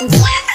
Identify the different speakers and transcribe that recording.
Speaker 1: What?